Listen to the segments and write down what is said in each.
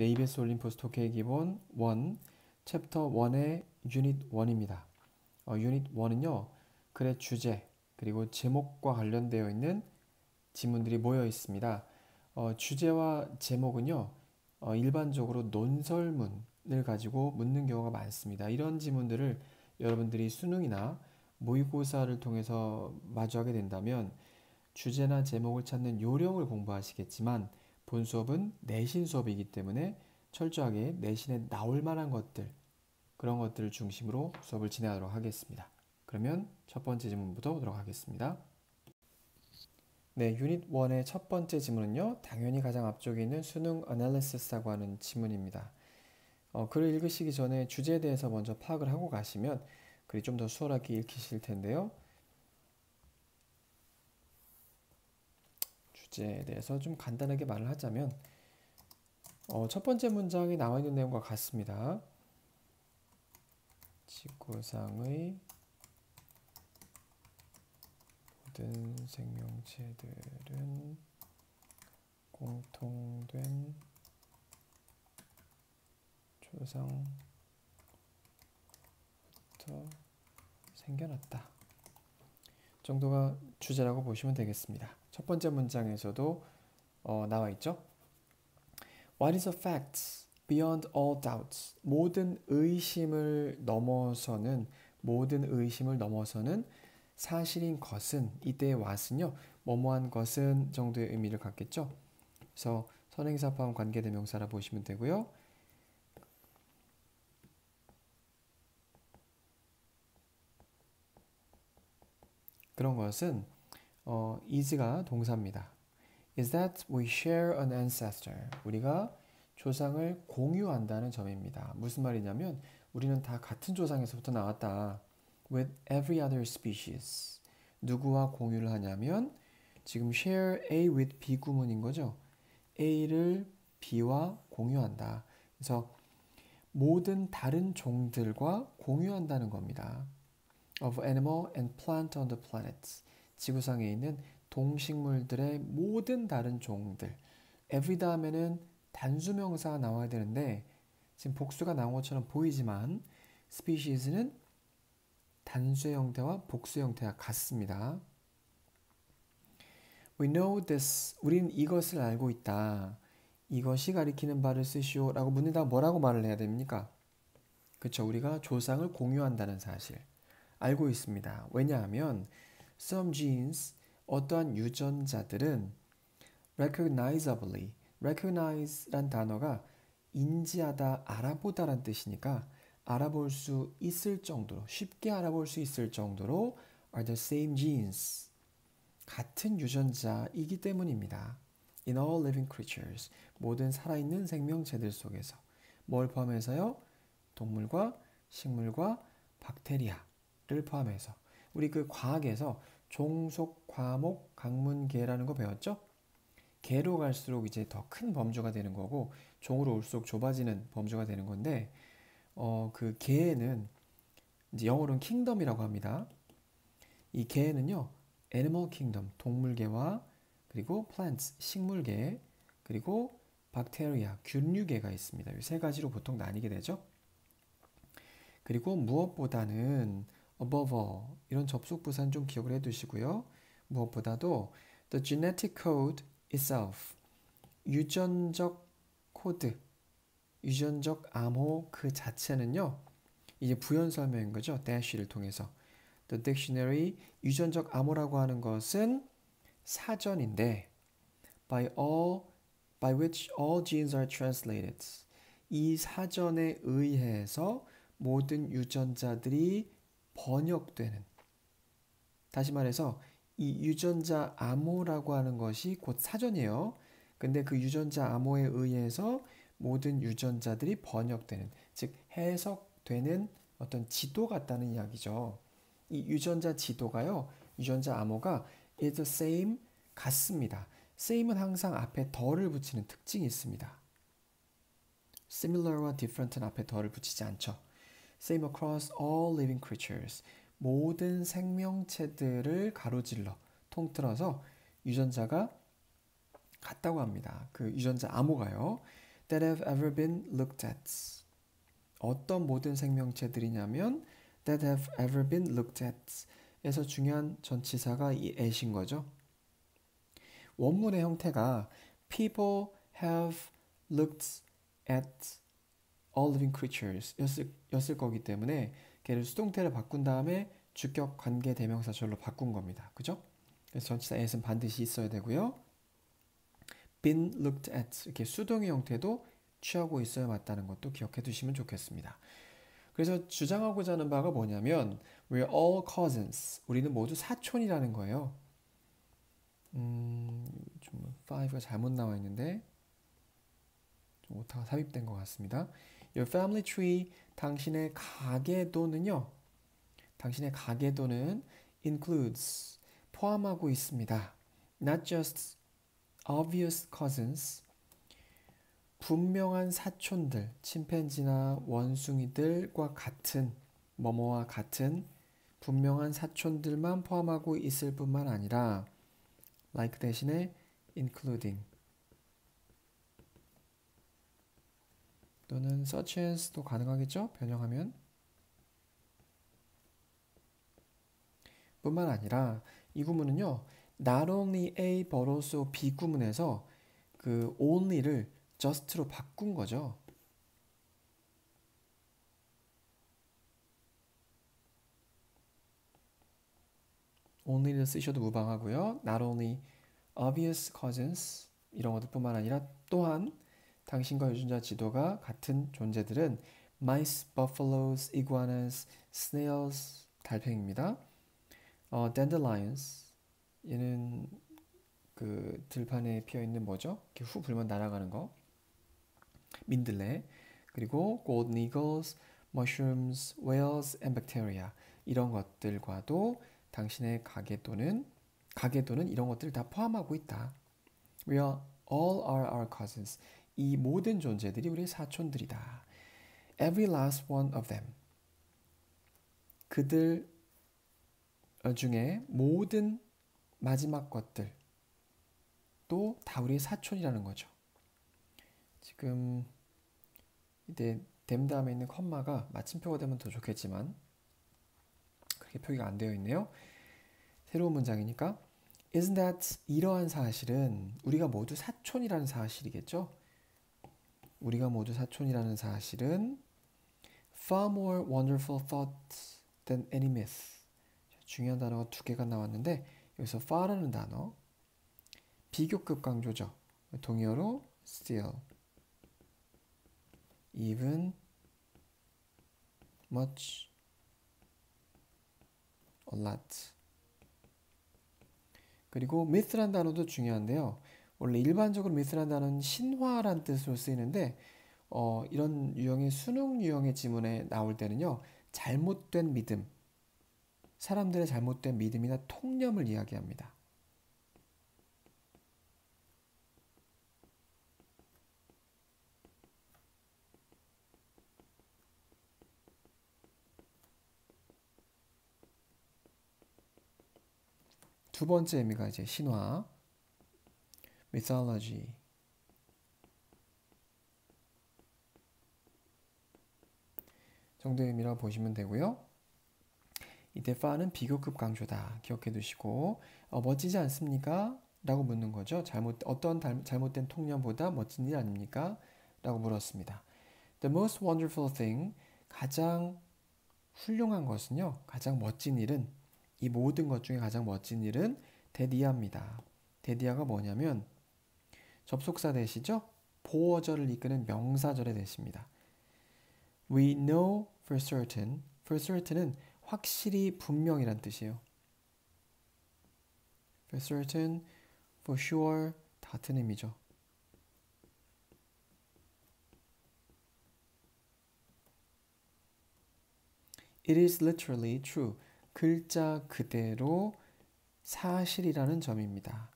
네, EBS 올림포스 독해의 기본 1, 챕터 1의 유닛 1입니다. 어, 유닛 1은요, 글의 주제, 그리고 제목과 관련되어 있는 지문들이 모여 있습니다. 어, 주제와 제목은요, 어, 일반적으로 논설문을 가지고 묻는 경우가 많습니다. 이런 지문들을 여러분들이 수능이나 모의고사를 통해서 마주하게 된다면 주제나 제목을 찾는 요령을 공부하시겠지만 본 수업은 내신 수업이기 때문에 철저하게 내신에 나올 만한 것들 그런 것들을 중심으로 수업을 진행하도록 하겠습니다. 그러면 첫 번째 질문부터 보도록 하겠습니다. 네, 유닛 1의 첫 번째 지문은요. 당연히 가장 앞쪽에 있는 수능 어널리시스라고 하는 지문입니다. 어, 글을 읽으시기 전에 주제에 대해서 먼저 파악을 하고 가시면 글이 좀 더 수월하게 읽히실 텐데요. 주제에 대해서 좀 간단하게 말을 하자면 어, 첫 번째 문장에 나와 있는 내용과 같습니다. 지구상의 모든 생명체들은 공통된 조상부터 생겨났다. 정도가 주제라고 보시면 되겠습니다. 첫 번째 문장에서도 어, 나와 있죠. What is a fact beyond all doubts? 모든 의심을 넘어서는 모든 의심을 넘어서는 사실인 것은 이때의 what은요. 뭐뭐한 것은 정도의 의미를 갖겠죠. 그래서 선행사 포함 관계대명사라 보시면 되고요. 그런 것은 어, is가 동사입니다. is that we share an ancestor. 우리가 조상을 공유한다는 점입니다. 무슨 말이냐면 우리는 다 같은 조상에서부터 나왔다. with every other species. 누구와 공유를 하냐면 지금 share A with B 구문인 거죠. A를 B와 공유한다. 그래서 모든 다른 종들과 공유한다는 겁니다. of animal and plant on the planet. 지구상에 있는 동식물들의 모든 다른 종들. every 다음에는 단수명사가 나와야 되는데 지금 복수가 나온 것처럼 보이지만 species는 단수의 형태와 복수 형태가 같습니다. We know this. 우리는 이것을 알고 있다. 이것이 가리키는 바를 쓰시오 라고 묻는다 뭐라고 말을 해야 됩니까? 그렇죠. 우리가 조상을 공유한다는 사실 알고 있습니다. 왜냐하면 some genes 어떠한 유전자들은 recognizably recognize란 단어가 인지하다, 알아보다란 뜻이니까 알아볼 수 있을 정도로 쉽게 알아볼 수 있을 정도로 are the same genes 같은 유전자이기 때문입니다. In all living creatures 모든 살아있는 생명체들 속에서 뭘 포함해서요? 동물과 식물과 박테리아를 포함해서 우리 그 과학에서 종속, 과목, 강문계라는 거 배웠죠? 계로 갈수록 이제 더 큰 범주가 되는 거고 종으로 올수록 좁아지는 범주가 되는 건데 어, 그 계는 이제 영어로는 kingdom이라고 합니다. 이 계는요, animal kingdom, 동물계와 그리고 plants, 식물계, 그리고 박테리아, 균류계가 있습니다. 이 세 가지로 보통 나뉘게 되죠. 그리고 무엇보다는 above all 이런 접속 부사는 좀 기억을 해 두시고요. 무엇보다도 the genetic code itself 유전적 코드 유전적 암호 그 자체는요. 이제 부연 설명인 거죠. dash를 통해서 the dictionary 유전적 암호라고 하는 것은 사전인데 by all by which all genes are translated 이 사전에 의해서 모든 유전자들이 번역되는 다시 말해서 이 유전자 암호라고 하는 것이 곧 사전이에요. 근데 그 유전자 암호에 의해서 모든 유전자들이 번역되는 즉 해석되는 어떤 지도 같다는 이야기죠. 이 유전자 지도가요. 유전자 암호가 is the same 같습니다. same은 항상 앞에 더를 붙이는 특징이 있습니다. similar와 different는 앞에 더를 붙이지 않죠. Same across all living creatures. 모든 생명체들을 가로질러 통틀어서 유전자가 같다고 합니다. 그 유전자 암호가요. that have ever been looked at. 어떤 모든 생명체들이냐면 that have ever been looked at. 에서 중요한 전치사가 이 at인 거죠. 원문의 형태가 people have looked at all living creatures 였을, 였을 거기 때문에 걔를 수동태를 바꾼 다음에 주격 관계 대명사절로 바꾼 겁니다. 그죠? 그래서 전치사 at은 반드시 있어야 되고요. been looked at 이렇게 수동의 형태도 취하고 있어야 맞다는 것도 기억해 두시면 좋겠습니다. 그래서 주장하고자 하는 바가 뭐냐면 we're all cousins. 우리는 모두 사촌이라는 거예요. 음, 좀 5가 잘못 나와 있는데 좀 오타가 삽입된 것 같습니다. Your family tree 당신의 가계도는요. 당신의 가계도는 includes 포함하고 있습니다. Not just obvious cousins 분명한 사촌들, 침팬지나 원숭이들과 같은 뭐뭐와 같은 분명한 사촌들만 포함하고 있을 뿐만 아니라 like 대신에 including 또는 such as도 가능하겠죠? 변형하면 뿐만 아니라 이 구문은요 not only A but also B 구문에서 그 only를 just로 바꾼 거죠. only를 쓰셔도 무방하고요. not only obvious cousins 이런 것들뿐만 아니라 또한 당신과 유전자 지도가 같은 존재들은 mice, buffaloes, iguanas, snails 달팽입니다. 어, dandelions 얘는 그 들판에 피어 있는 뭐죠? 이렇게 후 불면 날아가는 거. 민들레 그리고 golden eagles, mushrooms, whales and bacteria 이런 것들과도 당신의 가계 또는 가계 또는 이런 것들을 다 포함하고 있다. We are all are our cousins. 이 모든 존재들이 우리의 사촌들이다. Every last one of them. 그들 중에 모든 마지막 것들 또 다 우리의 사촌이라는 거죠. 지금 이제 댐 다음에 있는 컴마가 마침표가 되면 더 좋겠지만 그렇게 표기가 안 되어 있네요. 새로운 문장이니까 isn't that 이러한 사실은 우리가 모두 사촌이라는 사실이겠죠? 우리가 모두 사촌이라는 사실은 far more wonderful thought than any myth. 중요한 단어가 두 개가 나왔는데 여기서 far라는 단어 비교급 강조죠. 동의어로 still even much a lot 그리고 myth란 단어도 중요한데요. 원래 일반적으로 단어는 신화란 뜻으로 쓰이는데 어, 이런 유형의 수능 유형의 지문에 나올 때는요. 잘못된 믿음, 사람들의 잘못된 믿음이나 통념을 이야기합니다. 두 번째 의미가 이제 신화, mythology. 정도의 의미라고 보시면 되고요. 이때 파는 비교급 강조다. 기억해 두시고 어, 멋지지 않습니까? 라고 묻는 거죠. 잘못 어떤 달, 잘못된 통념보다 멋진 일 아닙니까? 라고 물었습니다. The most wonderful thing 가장 훌륭한 것은요. 가장 멋진 일은 이 모든 것 중에 가장 멋진 일은 데디아입니다. 데디아가 뭐냐면 접속사 대시죠? 보어절을 이끄는 명사절의 대시입니다. We know for certain. for certain은 확실히 분명이란 뜻이에요. for certain, for sure 다 같은 의미죠. It is literally true. 글자 그대로 사실이라는 점입니다.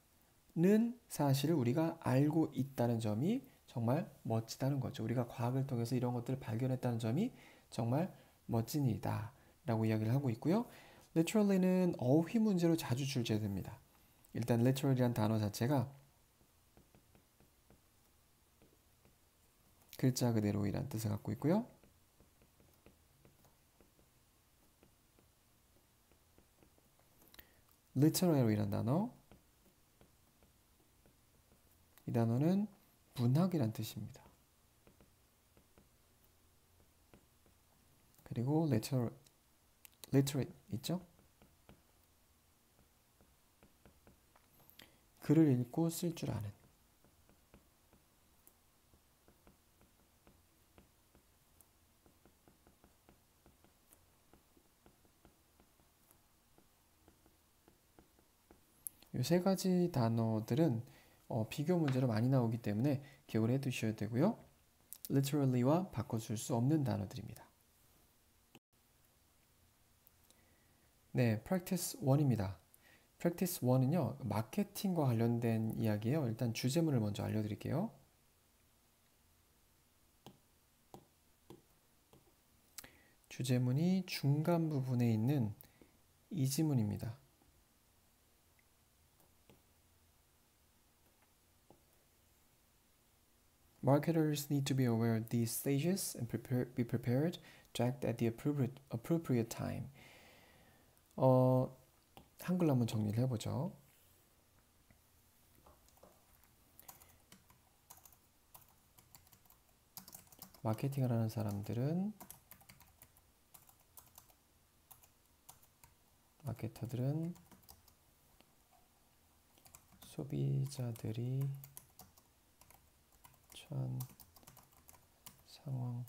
는 사실을 우리가 알고 있다는 점이 정말 멋지다는 거죠. 우리가 과학을 통해서 이런 것들을 발견했다는 점이 정말 멋진 일이다. 라고 이야기를 하고 있고요. literally는 어휘 문제로 자주 출제됩니다. 일단 literally란 단어 자체가 글자 그대로 이란 뜻을 갖고 있고요. literal이란 단어 이 단어는 문학이란 뜻입니다. 그리고 literate 있죠? 글을 읽고 쓸 줄 아는 이 세 가지 단어들은 어, 비교 문제로 많이 나오기 때문에 기억을 해 두셔야 되고요. literally와 바꿔줄 수 없는 단어들입니다. 네, practice 1입니다. practice 1은요, 마케팅과 관련된 이야기예요. 일단 주제문을 먼저 알려드릴게요. 주제문이 중간 부분에 있는 이 지문입니다. Marketers need to be aware of these stages and prepare, be prepared to act at the appropriate, appropriate time. 어, 한글로 한번 정리를 해보죠. 마케팅을 하는 사람들은 마케터들은 소비자들이 처한 상황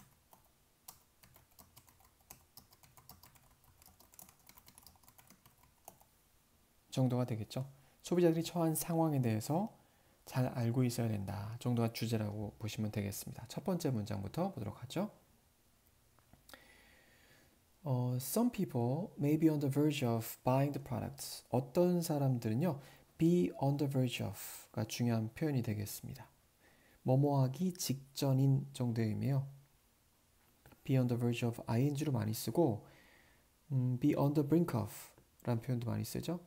정도가 되겠죠. 소비자들이 처한 상황에 대해서 잘 알고 있어야 된다 정도가 주제라고 보시면 되겠습니다. 첫 번째 문장부터 보도록 하죠. 어, some people may be on the verge of buying the products. 어떤 사람들은요, be on the verge of가 중요한 표현이 되겠습니다. 뭐뭐하기 직전인 정도의 의미예요. be on the verge of ing로 많이 쓰고 음, be on the brink of 라는 표현도 많이 쓰죠.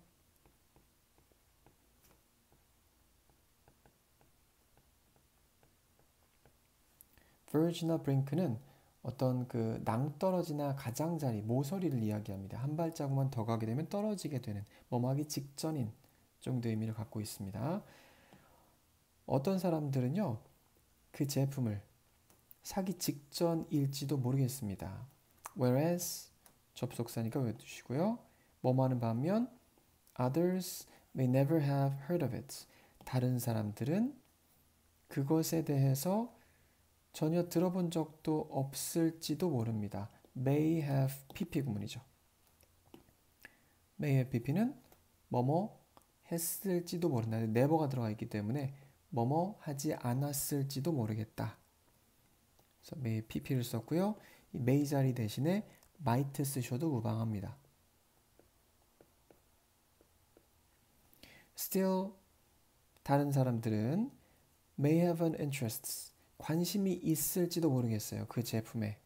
verge나 brink는 어떤 그 낭떠러지나 가장자리, 모서리를 이야기합니다. 한 발자국만 더 가게 되면 떨어지게 되는 뭐뭐하기 직전인 정도의 의미를 갖고 있습니다. 어떤 사람들은요, 그 제품을 사기 직전일지도 모르겠습니다. Whereas 접속사니까 외워두시고요. 뭐뭐 하는 반면 others may never have heard of it. 다른 사람들은 그것에 대해서 전혀 들어본 적도 없을지도 모릅니다. may have pp 구문이죠. may have pp는 뭐뭐 했을지도 모른다. never가 들어가 있기 때문에 뭐뭐 하지 않았을지도 모르겠다. 그래서 may pp를 썼고요. 이 may 자리 대신에 might 쓰셔도 무방합니다. still 다른 사람들은 may have an interest 관심이 있을지도 모르겠어요. 그 제품에.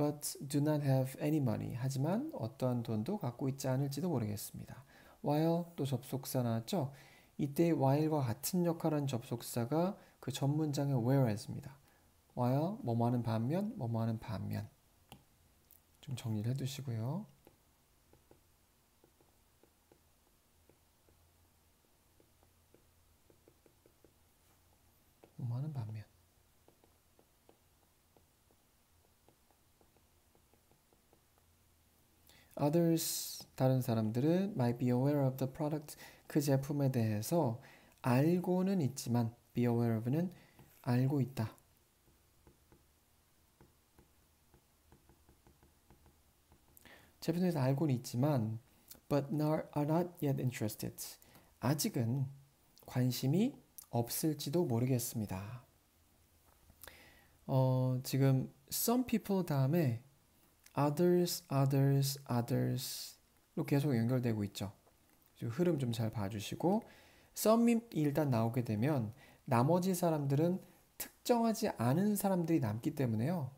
but do not have any money. 하지만 어떠한 돈도 갖고 있지 않을지도 모르겠습니다. while 또 접속사 나왔죠? 이때 while과 같은 역할을 한 접속사가 그 전문장의 whereas입니다. while 뭐뭐 하는 반면 뭐뭐 하는 반면 좀 정리를 해두시고요. 뭐뭐 하는 반면 others 다른 사람들은 might be aware of the product 그 제품에 대해서 알고는 있지만 be aware of는 알고 있다. 제품에 대해서 알고는 있지만 but not, are not yet interested. 아직은 관심이 없을지도 모르겠습니다. 어, 지금 some people 다음에 others, others, others로 계속 연결되고 있죠. 흐름 좀 잘 봐주시고 썸이 일단 나오게 되면 나머지 사람들은 특정하지 않은 사람들이 남기 때문에요.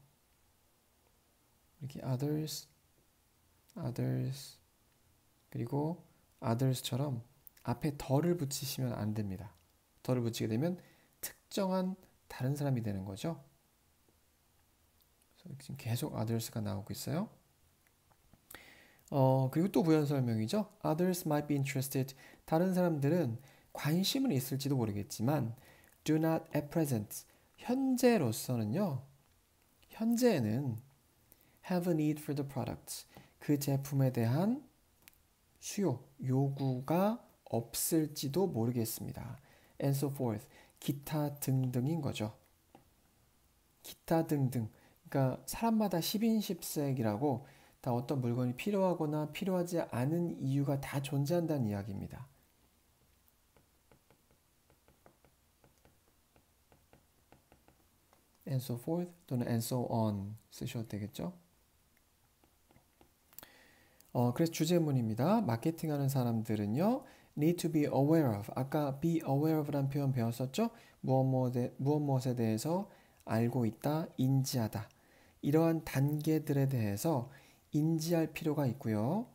이렇게 others, others 그리고 others처럼 앞에 덜을 붙이시면 안 됩니다. 덜을 붙이게 되면 특정한 다른 사람이 되는 거죠. 지금 계속 others가 나오고 있어요. 어, 그리고 또 부연 설명이죠. Others might be interested. 다른 사람들은 관심은 있을지도 모르겠지만 do not at present. 현재로서는요. 현재에는 have a need for the product. 그 제품에 대한 수요, 요구가 없을지도 모르겠습니다. and so forth. 기타 등등인 거죠. 기타 등등. 그러니까 사람마다 10인 10색이라고 다 어떤 물건이 필요하거나 필요하지 않은 이유가 다 존재한다는 이야기입니다. and so forth 또는 and so on 쓰셔도 되겠죠. 어, 그래서 주제문입니다. 마케팅하는 사람들은요. need to be aware of. 아까 be aware of라는 표현 배웠었죠? 무엇 무엇에, 무엇 무엇에 대해서 알고 있다, 인지하다. 이러한 단계들에 대해서 인지할 필요가 있고요.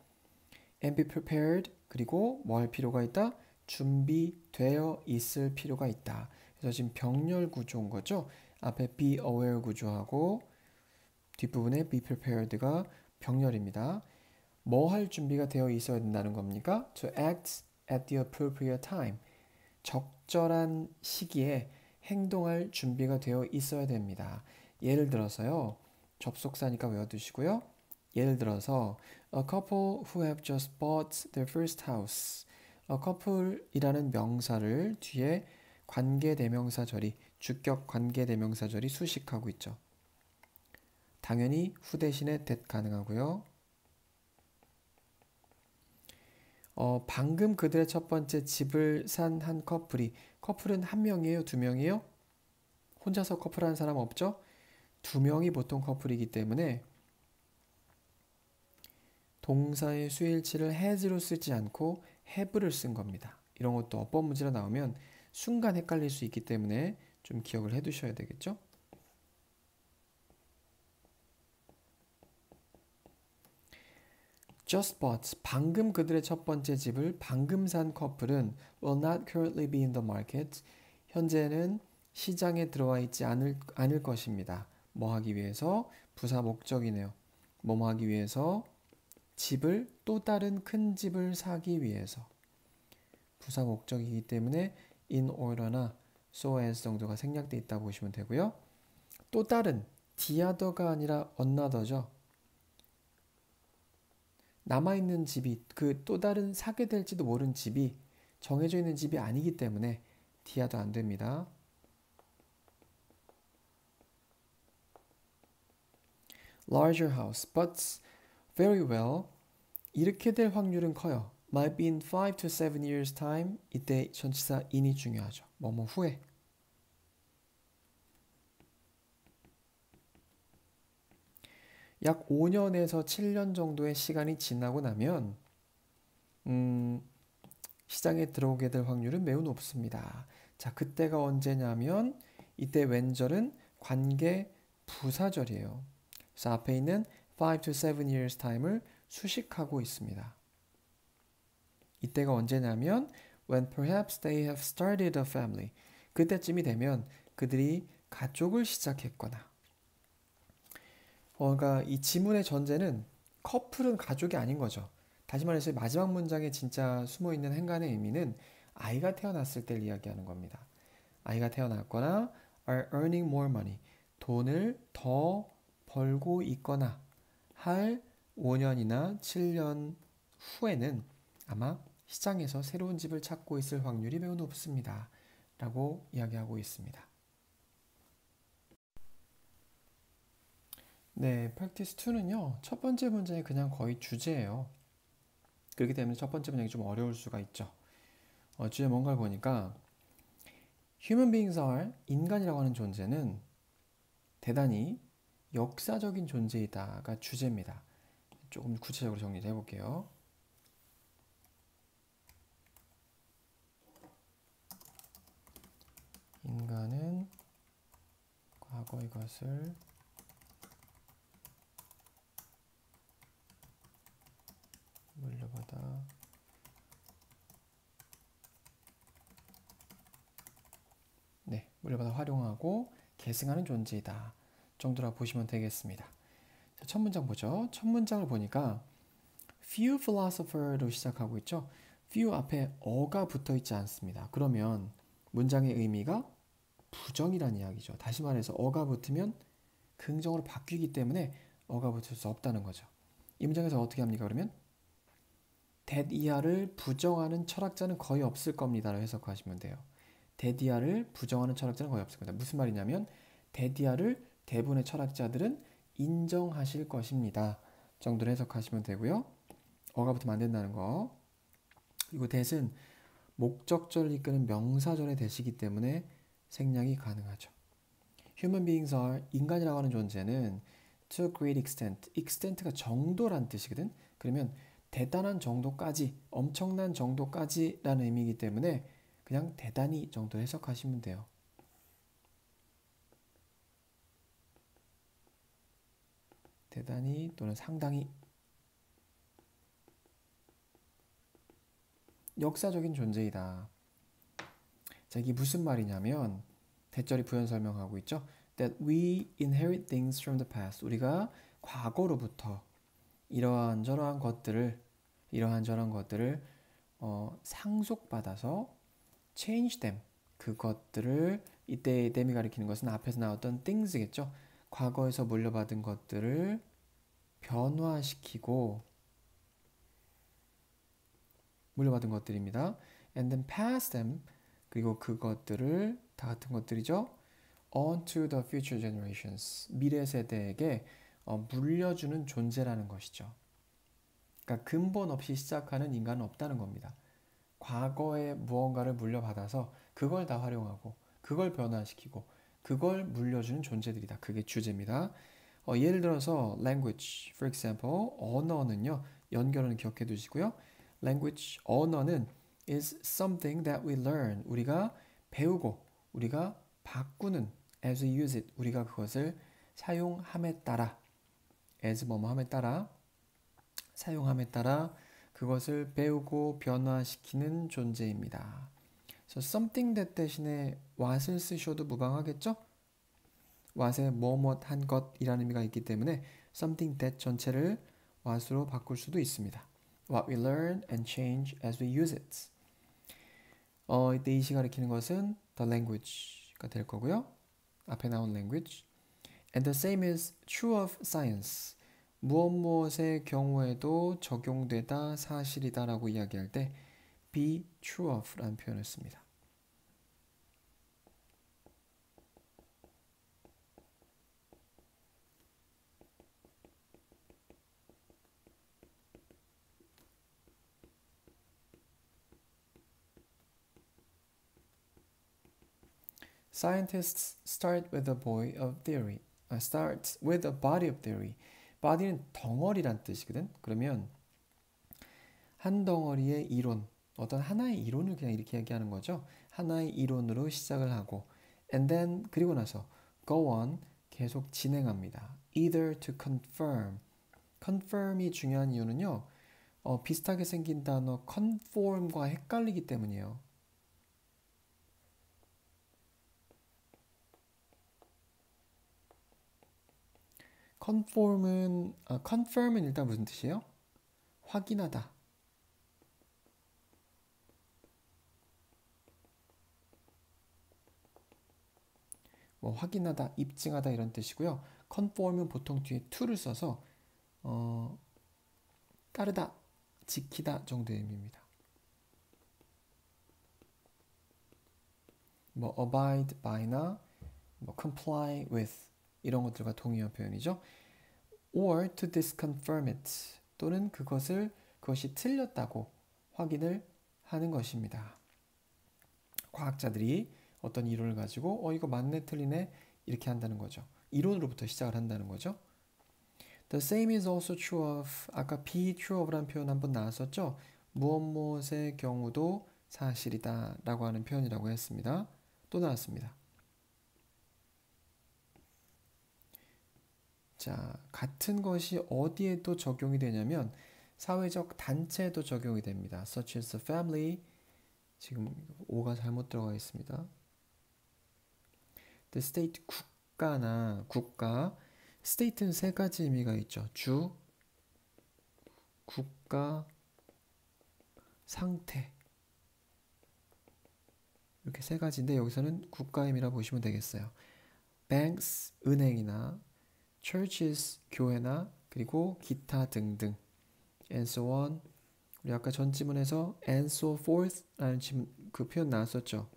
and be prepared 그리고 뭐 할 필요가 있다? 준비되어 있을 필요가 있다. 그래서 지금 병렬 구조인 거죠. 앞에 be aware 구조하고 뒷부분에 be prepared가 병렬입니다. 뭐 할 준비가 되어 있어야 된다는 겁니까? To act at the appropriate time. 적절한 시기에 행동할 준비가 되어 있어야 됩니다. 예를 들어서요. 접속사니까 외워두시고요. 예를 들어서 a couple who have just bought their first house. a couple이라는 명사를 뒤에 관계 대명사 절이 주격 관계 대명사 절이 수식하고 있죠. 당연히 후 대신에 that 가능하고요. 어, 방금 그들의 첫 번째 집을 산 한 커플이 커플은 한 명이에요, 두 명이에요? 혼자서 커플하는 사람 없죠? 두 명이 보통 커플이기 때문에 동사의 수일치를 has로 쓰지 않고 have를 쓴 겁니다. 이런 것도 어법 문제로 나오면 순간 헷갈릴 수 있기 때문에 좀 기억을 해 두셔야 되겠죠? just bought 방금 그들의 첫 번째 집을 방금 산 커플은 will not currently be in the market 현재는 시장에 들어와 있지 않을, 않을 것입니다. 뭐 하기 위해서 부사 목적이네요. 뭐 하기 위해서 집을 또 다른 큰 집을 사기 위해서 부사 목적이기 때문에 in order나 so as 정도가 생략돼 있다고 보시면 되고요. 또 다른 the other가 아니라 another죠. 남아있는 집이 그 또 다른 사게 될지도 모르는 집이 정해져 있는 집이 아니기 때문에 디아도 안 됩니다. larger house, but very well. 이렇게 될 확률은 커요. might be in 5 to 7 years time. 이때 전치사 in이 중요하죠. 뭐뭐 후에. 약 5년에서 7년 정도의 시간이 지나고 나면 음, 시장에 들어오게 될 확률은 매우 높습니다. 자, 그때가 언제냐면 이때 왼절은 관계 부사절이에요. 그래서 앞에 있는 5 to 7 years time을 수식하고 있습니다. 이때가 언제냐면 when perhaps they have started a family. 그때쯤이 되면 그들이 가족을 시작했거나 어, 그러니까 이 지문의 전제는 커플은 가족이 아닌 거죠. 다시 말해서 마지막 문장에 진짜 숨어 있는 행간의 의미는 아이가 태어났을 때를 이야기하는 겁니다. 아이가 태어났거나 are earning more money. 돈을 더 벌고 있거나 할 5년이나 7년 후에는 아마 시장에서 새로운 집을 찾고 있을 확률이 매우 높습니다. 라고 이야기하고 있습니다. 네, practice 2는요. 첫 번째 문제는 그냥 거의 주제예요. 그렇기 때문에 첫 번째 문장이 좀 어려울 수가 있죠. 어, 주제 뭔가를 보니까 human beings are 인간이라고 하는 존재는 대단히 역사적인 존재이다가 주제입니다. 조금 구체적으로 정리를 해볼게요. 인간은 과거의 것을 물려받아 네, 물려받아 활용하고 계승하는 존재이다. 정도라 보시면 되겠습니다. 자, 첫 문장 보죠. 첫 문장을 보니까 few philosopher로 시작하고 있죠. few 앞에 어가 붙어 있지 않습니다. 그러면 문장의 의미가 부정이란 이야기죠. 다시 말해서 어가 붙으면 긍정으로 바뀌기 때문에 어가 붙을 수 없다는 거죠. 이 문장에서 어떻게 합니까? 그러면 that 이하를 부정하는 철학자는 거의 없을 겁니다라고 해석하시면 돼요. 이하를 부정하는 철학자는 거의 없을 겁니다. 무슨 말이냐면 이하를 대부분의 철학자들은 인정하실 것입니다. 정도로 해석하시면 되고요. 어가 붙으면 안 된다는 거. 그리고 that은 목적절을 이끄는 명사절의 대시기 때문에 생략이 가능하죠. Human beings are 인간이라고 하는 존재는 to great extent, extent가 정도란 뜻이거든. 그러면 대단한 정도까지, 엄청난 정도까지라는 의미이기 때문에 그냥 대단히 정도 해석하시면 돼요. 대단히 또는 상당히 역사적인 존재이다. 자, 이게 무슨 말이냐면 대절이 부연 설명하고 있죠. That we inherit things from the past. 우리가 과거로부터 이러한 저러한 것들을 이러한 저러한 것들을 어, 상속받아서 change them 그것들을 이때 them이 가리키는 것은 앞에서 나왔던 things겠죠. 과거에서 물려받은 것들을 변화시키고 물려받은 것들입니다. And then pass them 그리고 그것들을 다 같은 것들이죠. on to the future generations 미래 세대에게 어, 물려주는 존재라는 것이죠. 그러니까 근본 없이 시작하는 인간은 없다는 겁니다. 과거에 무언가를 물려받아서 그걸 다 활용하고 그걸 변화시키고 그걸 물려주는 존재들이다. 그게 주제입니다. 어, 예를 들어서 language, for example, 언어는요. 연결은 기억해 두시고요. language, 언어는 is something that we learn. 우리가 배우고 우리가 바꾸는 as we use it. 우리가 그것을 사용함에 따라 as 뭐뭐함에 따라 사용함에 따라 그것을 배우고 변화시키는 존재입니다. So something that 대신에 what을 쓰셔도 무방하겠죠? What에 뭐뭐 한 것이라는 의미가 있기 때문에 something that 전체를 what으로 바꿀 수도 있습니다. What we learn and change as we use it. 어, 이때 이시 가리키는 것은 the language가 될 거고요. 앞에 나온 language. And the same is true of science. 무엇 무엇의 경우에도 적용되다 사실이다라고 이야기할 때 be true of라는 표현을 씁니다. Scientists start with a boy of theory. Uh, start with a body of theory. body는 덩어리란 뜻이거든. 그러면 한 덩어리의 이론, 어떤 하나의 이론을 그냥 이렇게 얘기하는 거죠. 하나의 이론으로 시작을 하고 and then 그리고 나서 go on 계속 진행합니다. either to confirm. confirm이 중요한 이유는요. 어, 비슷하게 생긴 단어 conform과 헷갈리기 때문이에요. Conform은 아, confirm은 일단 무슨 뜻이에요? 확인하다. 뭐 확인하다, 입증하다 이런 뜻이고요. conform은 보통 뒤에 to를 써서 어, 따르다, 지키다 정도의 의미입니다. 뭐 abide by나 뭐 comply with 이런 것들과 동의한 표현이죠. Or to disconfirm it 또는 그것을 그것이 틀렸다고 확인을 하는 것입니다. 과학자들이 어떤 이론을 가지고 어 이거 맞네 틀리네 이렇게 한다는 거죠. 이론으로부터 시작을 한다는 거죠. The same is also true of 아까 be true of라는 표현 한번 나왔었죠. 무엇 무엇의 경우도 사실이다라고 하는 표현이라고 했습니다. 또 나왔습니다. 자, 같은 것이 어디에도 적용이 되냐면 사회적 단체에도 적용이 됩니다. such as a family. 지금 오가 잘못 들어가 있습니다. The state 국가나 국가. state는 세 가지 의미가 있죠. 주, 국가, 상태. 이렇게 세 가지인데 여기서는 국가임이라 보시면 되겠어요. banks 은행이나 churches 교회나 그리고 기타 등등 and so on 우리 아까 전 지문에서 and so forth라는 지문 그 표현 나왔었죠.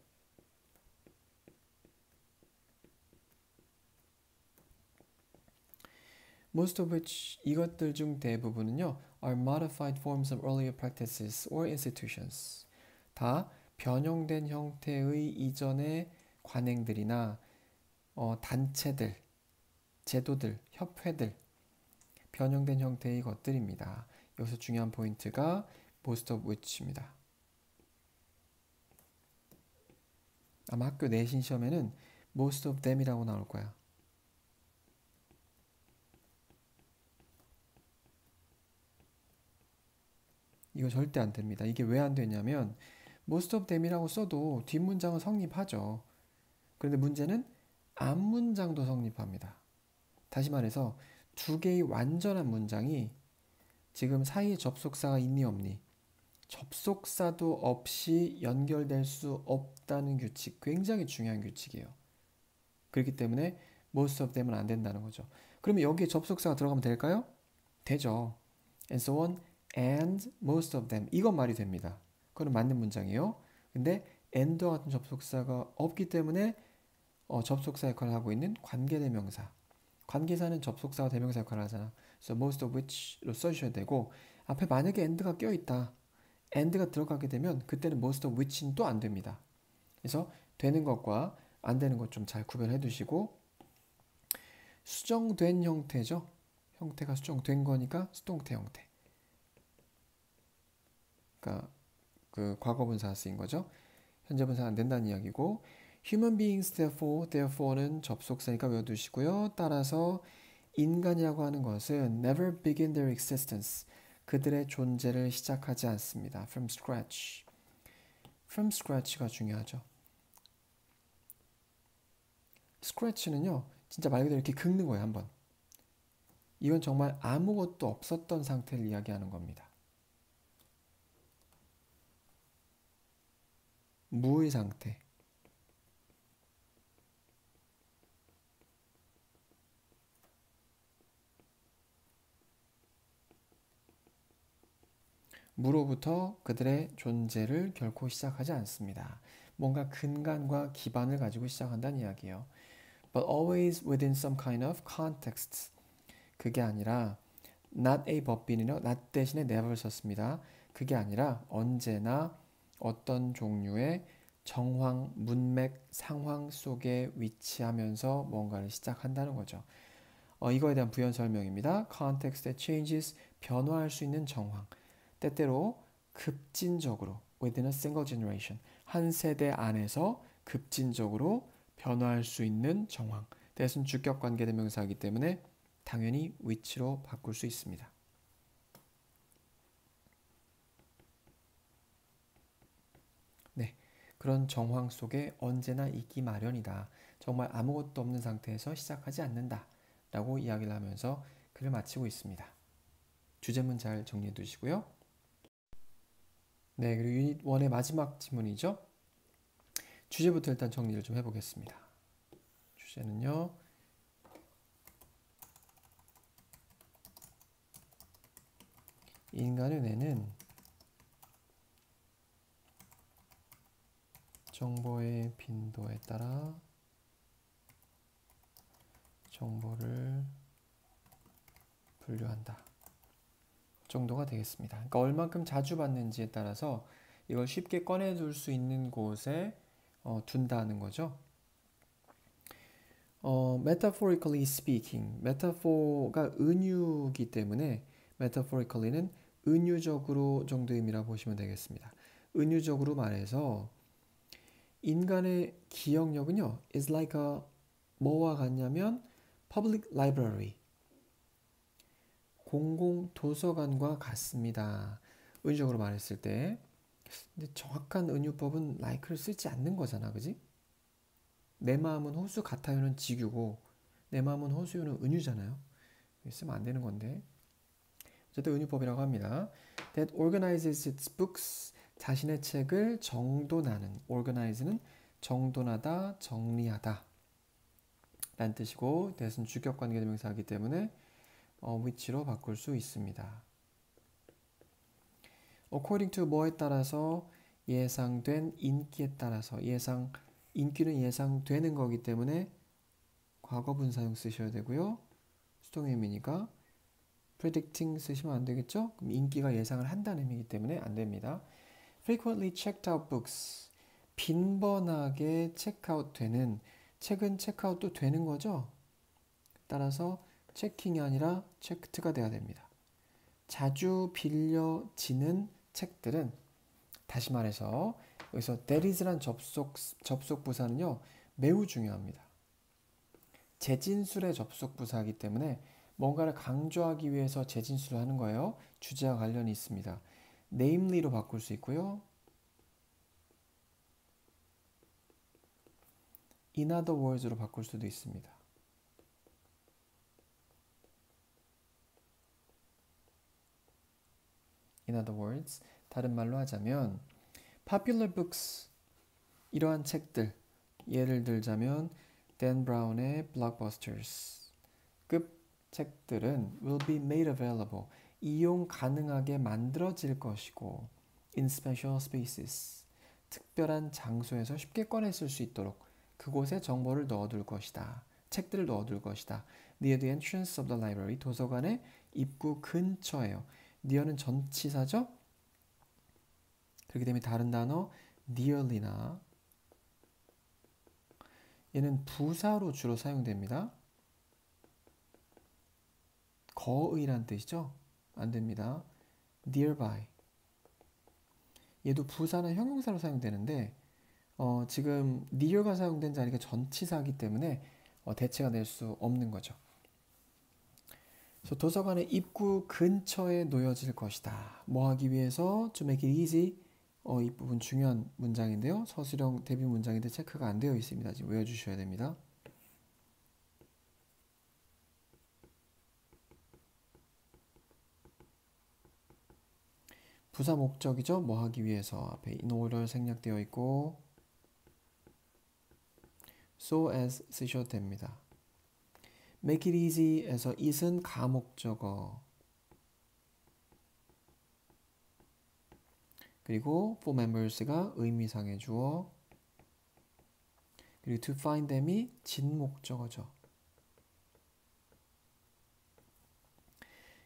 most of which 이것들 중 대부분은요 are modified forms of earlier practices or institutions 다 변형된 형태의 이전의 관행들이나 어, 단체들, 제도들, 협회들 변형된 형태의 것들입니다. 여기서 중요한 포인트가 most of which입니다. 아마 학교 내신 시험에는 most of them이라고 나올 거야. 이거 절대 안 됩니다. 이게 왜 안 되냐면 most of them이라고 써도 뒷문장은 성립하죠. 그런데 문제는 앞문장도 성립합니다. 다시 말해서 두 개의 완전한 문장이 지금 사이에 접속사가 있니 없니 접속사도 없이 연결될 수 없다는 규칙 굉장히 중요한 규칙이에요. 그렇기 때문에 most of them은 안 된다는 거죠. 그러면 여기에 접속사가 들어가면 될까요? 되죠. and so on and most of them 이건 말이 됩니다. 그건 맞는 문장이에요. 근데 and와 같은 접속사가 없기 때문에 어, 접속사 역할을 하고 있는 관계대명사. 관계사는 접속사와 대명사 역할을 하잖아. 그래서 most of which로 써주셔야 되고 앞에 만약에 and가 껴있다. and가 들어가게 되면 그때는 most of which는 또 안 됩니다. 그래서 되는 것과 안 되는 것 좀 잘 구별해 두시고 수정된 형태죠. 형태가 수정된 거니까 수동태 형태. 그러니까 그 과거 분사 쓰인 거죠. 현재 분사 안 된다는 이야기고 human beings therefore therefore는 접속사니까 외워두시고요. 따라서 인간이라고 하는 것은 never begin their existence 그들의 존재를 시작하지 않습니다. from scratch from scratch가 중요하죠. scratch는요 진짜 말 그대로 이렇게 긁는 거예요 한번. 이건 정말 아무것도 없었던 상태를 이야기하는 겁니다. 무의 상태. 무로부터 그들의 존재를 결코 시작하지 않습니다. 뭔가 근간과 기반을 가지고 시작한다는 이야기예요. But always within some kind of context. 그게 아니라 not a but be는요. not 대신에 never 썼습니다. 그게 아니라 언제나 어떤 종류의 정황, 문맥, 상황 속에 위치하면서 뭔가를 시작한다는 거죠. 어, 이거에 대한 부연 설명입니다. context that changes, 변화할 수 있는 정황. 때때로 급진적으로 within a single generation, 한 세대 안에서 급진적으로 변화할 수 있는 정황. 대신 주격 관계 대명사이기 때문에 당연히 위치로 바꿀 수 있습니다. 그런 정황 속에 언제나 있기 마련이다. 정말 아무것도 없는 상태에서 시작하지 않는다. 라고 이야기를 하면서 글을 마치고 있습니다. 주제문 잘 정리해 두시고요. 네, 그리고 유닛 1의 마지막 지문이죠. 주제부터 일단 정리를 좀 해보겠습니다. 주제는요. 인간의 뇌는 정보의 빈도에 따라 정보를 분류한다. 정도가 되겠습니다. 그러니까 얼만큼 자주 받는지에 따라서 이걸 쉽게 꺼내둘 수 있는 곳에 어, 둔다는 거죠. 어, metaphorically speaking, metaphor가 은유기 때문에 metaphorically는 은유적으로 정도 의미라 보시면 되겠습니다. 은유적으로 말해서 인간의 기억력은요 is like a 뭐와 같냐면 public library 공공 도서관과 같습니다. 은유적으로 말했을 때 근데 정확한 은유법은 like를 쓰지 않는 거잖아. 그지? 내 마음은 호수 같아요는 지규고 내 마음은 호수요는 은유잖아요. 쓰면 안 되는 건데. 어쨌든 은유법이라고 합니다. That organizes its books 자신의 책을 정돈하는 organize는 정돈하다, 정리하다 라는 뜻이고 that은 주격 관계대명사이기 때문에 어, which로 바꿀 수 있습니다. according to 뭐에 따라서 예상된 인기에 따라서 예상 인기는 예상되는 거기 때문에 과거 분사형 쓰셔야 되고요. 수동의 의미니까 predicting 쓰시면 안 되겠죠? 그럼 인기가 예상을 한다는 의미이기 때문에 안 됩니다. frequently checked out books 빈번하게 체크아웃 되는 책은 체크아웃도 되는 거죠. 따라서 체킹이 아니라 체크트가 돼야 됩니다. 자주 빌려지는 책들은 다시 말해서 여기서 there is란 접속, 접속 부사는요 매우 중요합니다. 재진술의 접속 부사이기 때문에 뭔가를 강조하기 위해서 재진술을 하는 거예요. 주제와 관련이 있습니다. namely로 바꿀 수 있고요. in other words로 바꿀 수도 있습니다. In other words, 다른 말로 하자면 popular books 이러한 책들 예를 들자면 댄 브라운의 blockbusters 급 책들은 will be made available 이용 가능하게 만들어질 것이고 in special spaces 특별한 장소에서 쉽게 꺼내 쓸 수 있도록 그곳에 정보를 넣어둘 것이다. 책들을 넣어둘 것이다. near the entrance of the library 도서관의 입구 근처에요. Near는 전치사죠? 그렇기 때문에 다른 단어 nearly나 얘는 부사로 주로 사용됩니다. 거의란 뜻이죠? 안 됩니다. nearby. 얘도 부사나 형용사로 사용되는데 어, 지금 near가 사용된 자리가 전치사이기 때문에 어, 대체가 될 수 없는 거죠. 그래서 도서관의 입구 근처에 놓여질 것이다. 뭐 하기 위해서 to make it easy 어, 이 부분 중요한 문장인데요. 서술형 대비 문장인데 체크가 안 되어 있습니다. 지금 외워주셔야 됩니다. 부사 목적이죠. 뭐 하기 위해서 앞에 in order 생략되어 있고 so as 쓰셔도 됩니다. Make it easy에서 it은 가목적어 그리고 for members가 의미상의 주어 그리고 to find them이 진목적어죠.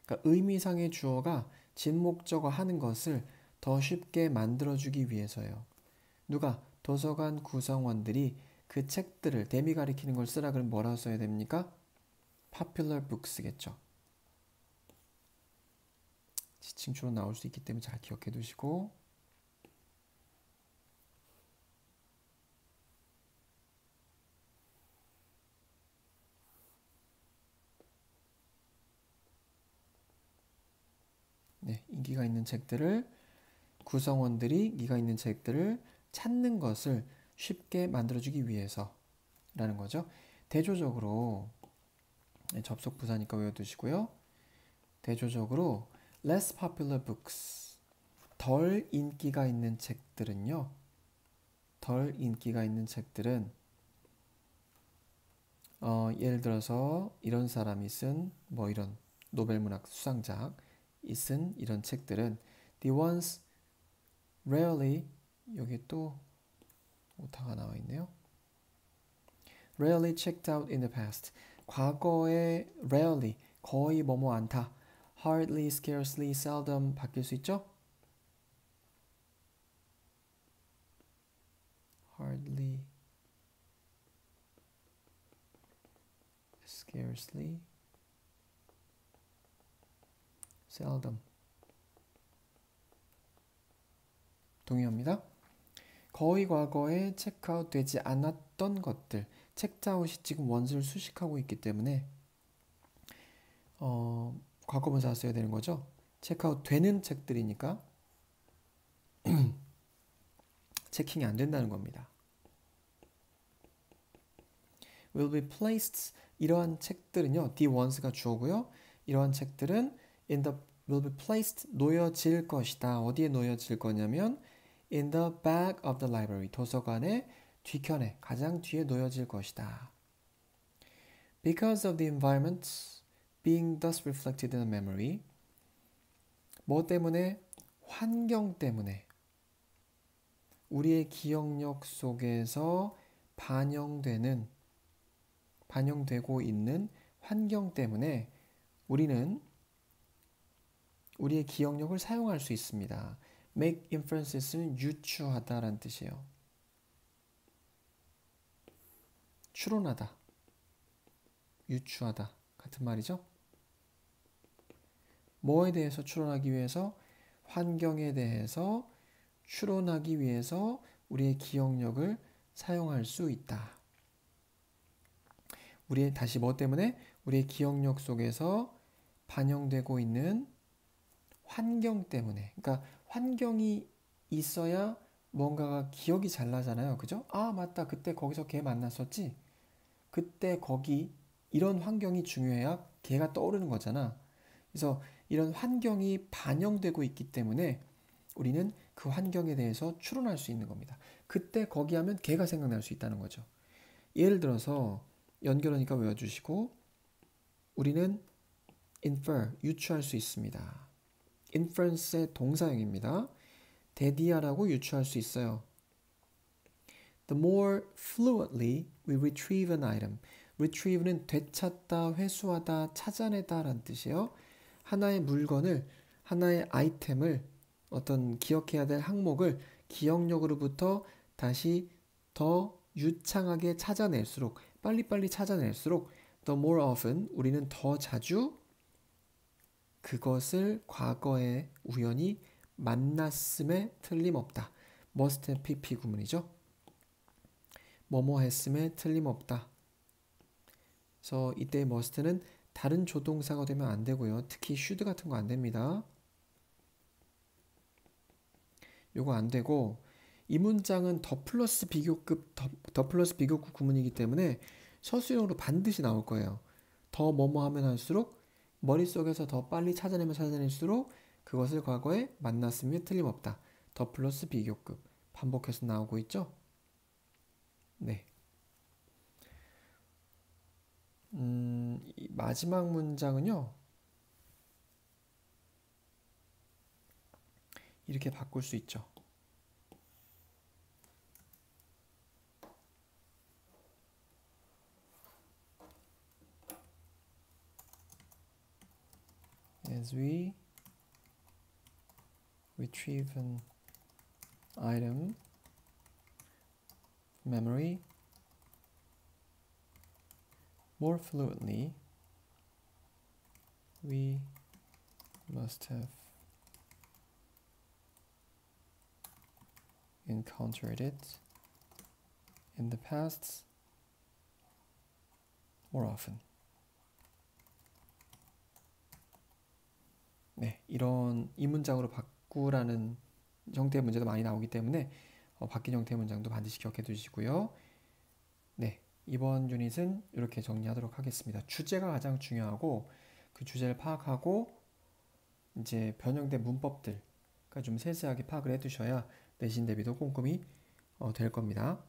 그러니까 의미상의 주어가 진목적어 하는 것을 더 쉽게 만들어주기 위해서요. 누가 도서관 구성원들이 그 책들을 대미 가리키는 걸 쓰라 그러면 뭐라고 써야 됩니까? Popular books겠죠. 지칭주로 나올 수 있기 때문에 잘 기억해 두시고 네, 인기가 있는 책들을 구성원들이 인기가 있는 책들을 찾는 것을 쉽게 만들어주기 위해서라는 거죠. 대조적으로 네, 접속 부사니까 외워두시고요. 대조적으로 less popular books 덜 인기가 있는 책들은요. 덜 인기가 있는 책들은 어, 예를 들어서 이런 사람이 쓴 뭐 이런 노벨 문학 수상작 쓴 이런 책들은 the ones rarely 여기 또 오타가 나와 있네요. rarely checked out in the past 과거에 rarely 거의 뭐뭐 않다 hardly, scarcely, seldom 바뀔 수 있죠? hardly, scarcely seldom 동의합니다. 거의 과거에 체크아웃 되지 않았던 것들 체크아웃이 지금 원수를 수식하고 있기 때문에 어, 과거분사 써야 되는 거죠. 체크아웃 되는 책들이니까 체킹이 안 된다는 겁니다. will be placed 이러한 책들은요. the ones가 주어고요. 이러한 책들은 in the will be placed 놓여질 것이다. 어디에 놓여질 거냐면 in the back of the library 도서관의 뒤편에 가장 뒤에 놓여질 것이다. Because of the environment being thus reflected in the memory 뭐 때문에 환경 때문에 우리의 기억력 속에서 반영되는 반영되고 있는 환경 때문에 우리는 우리의 기억력을 사용할 수 있습니다. make inferences는 유추하다라는 뜻이에요. 추론하다, 유추하다 같은 말이죠. 뭐에 대해서 추론하기 위해서 환경에 대해서 추론하기 위해서 우리의 기억력을 사용할 수 있다. 우리의 다시 뭐 때문에 우리의 기억력 속에서 반영되고 있는 환경 때문에 그러니까 환경이 있어야 뭔가가 기억이 잘 나잖아요. 그죠? 아, 맞다. 그때 거기서 걔 만났었지. 그때 거기 이런 환경이 중요해야 걔가 떠오르는 거잖아. 그래서 이런 환경이 반영되고 있기 때문에 우리는 그 환경에 대해서 추론할 수 있는 겁니다. 그때 거기 하면 걔가 생각날 수 있다는 거죠. 예를 들어서 연결하니까 외워주시고 우리는 infer, 유추할 수 있습니다. inference의 동사형입니다. 대디아라고 유추할 수 있어요. The more fluently we retrieve an item. retrieve는 되찾다, 회수하다, 찾아내다 라는 뜻이에요. 하나의 물건을, 하나의 아이템을, 어떤 기억해야 될 항목을 기억력으로부터 다시 더 유창하게 찾아낼수록, 빨리빨리 찾아낼수록 the more often 우리는 더 자주 그것을 과거에 우연히 만났음에 틀림없다. must have pp 구문이죠. 뭐뭐 했음에 틀림없다. 그래서 이때 must는 다른 조동사가 되면 안 되고요. 특히 should 같은 거 안 됩니다. 요거 안 되고 이 문장은 더 플러스 비교급 더, 더 플러스 비교급 구문이기 때문에 서술형으로 반드시 나올 거예요. 더 뭐뭐 하면 할수록 머릿속에서 더 빨리 찾아내면 찾아낼수록 그것을 과거에 만났음이 틀림없다. 더 플러스 비교급 반복해서 나오고 있죠? 네. 음, 마지막 문장은요. 이렇게 바꿀 수 있죠. we retrieve an item memory more fluently we must have encountered it in the past more often. 네, 이런 이 문장으로 바꾸라는 형태의 문제도 많이 나오기 때문에 어, 바뀐 형태의 문장도 반드시 기억해 두시고요. 네, 이번 유닛은 이렇게 정리하도록 하겠습니다. 주제가 가장 중요하고 그 주제를 파악하고 이제 변형된 문법들 좀 세세하게 파악을 해두셔야 내신 대비도 꼼꼼히 어, 될 겁니다.